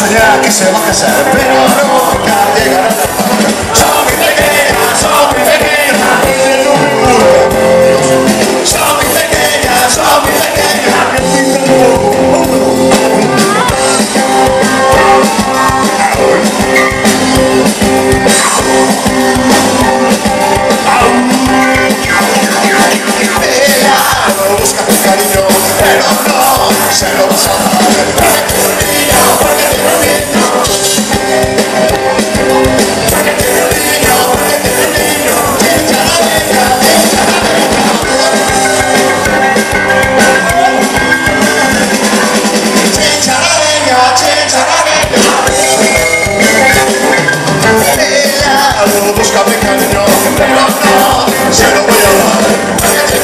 más allá que se va a casar, pero nunca llegará. Soy mi pequeña, soy mi pequeña, y. Soy mi pequeña, soy mi pequeña, y Busca se lo vas. Buscame cariño, pero no se lo voy a dar.